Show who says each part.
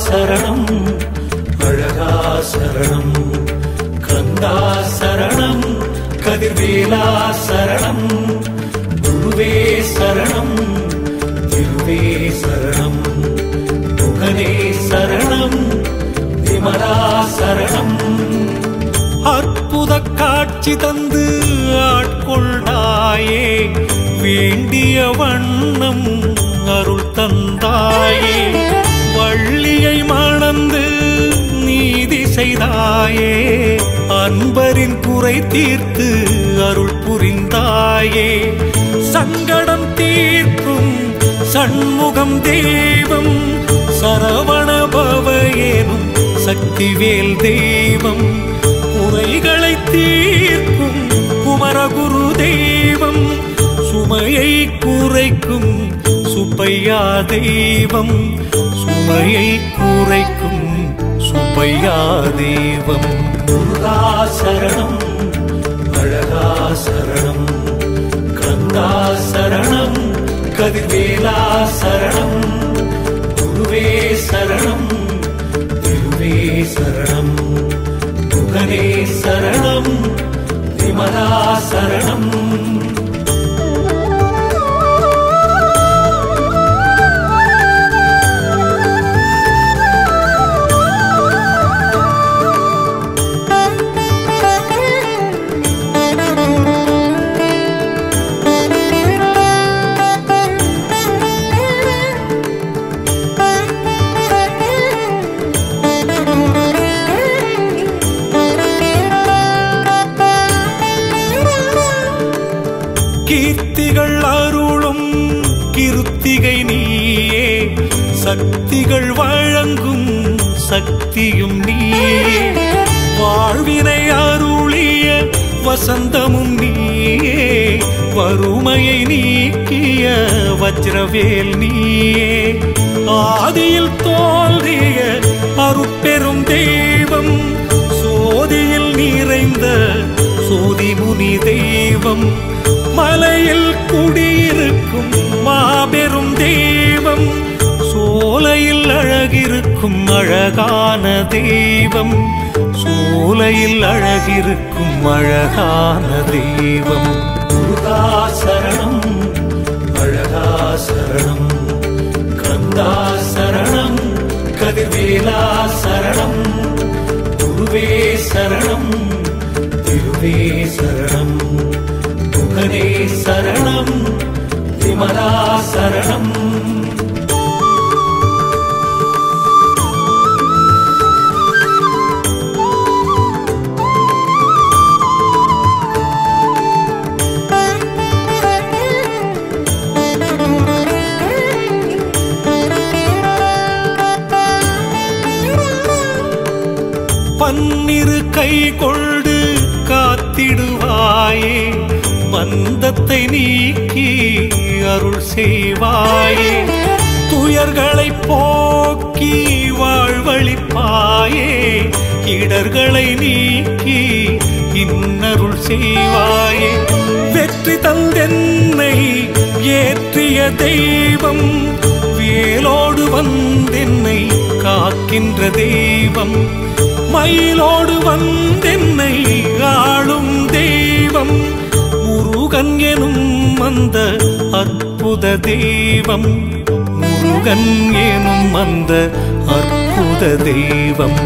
Speaker 1: சரணம் அழகா சரணம் கந்தா சரணம் கதிர்வேலா சரணம் குருவே சரணம் திருவே சரணம் முகனே சரணம் விமலா சரணம் அற்புத காட்சி தந்து ஆட்கொண்டாயே வேண்டிய வண்ணம் அருள் தந்தாயே செய்தாயே அன்பரின் குறை தீர்த்து அருள் புரிந்தாயே. சங்கடம் தீர்க்கும் சண்முகம் தெய்வம் சரவண பவயேனும் சக்திவேல் தெய்வம். குறைகளை தீர்க்கும் குமரகுரு தெய்வம் சுமையை குறைக்கும் சுப்பையா தெய்வம். சுமையை குறைக்கும் சுப்பையா தெய்வம் முருகா சரணம் அழகா சரணம் கந்தா சரணம் கதிர்வேலா சரணம் குருவே சரணம் திருவே சரணம் முகனே சரணம் விமலா கீர்த்திகள் அருளும் கிருத்திகை நீயே. சக்திகள் வழங்கும் சக்தியும் நீயே. வாழ்வினை அருளிய வசந்தமும் நீயே. வறுமையை நீக்கிய வஜ்ரவேல் நீயே. ஆதியில் தோன்றிய அருட்பெரும் தேவ சோலையில் குடியிருக்கும் மாபெரும் தெய்வம் சோலையில் அழகிருக்கும் அழகான தெய்வம் சோலையில் அழகிருக்கும் அழகான தெய்வம். சரணம் அழகா சரணம் கந்தா சரணம் கதிர்வேலா சரணம் குருவே சரணம் திருவே சரணம் முகனே சரணம் விமலா சரணம். பன்னிரு கை கொண்டு பந்தத்தை நீக்கி அருள் செய்வாயே. துயர்களை போக்கி வாழ்வழிப்பாயே. இடர்களை நீக்கி இன்னருள் செய்வாயே. வெற்றி தந்தென்னை ஏற்றிய தெய்வம் வேலோடு வந்தென்னை காக்கின்ற தெய்வம். மயிலோடு வந்த முருகன் எனும் அந்த அற்புத தெய்வம். முருகன் எனும் அந்த அற்புத தெய்வம்.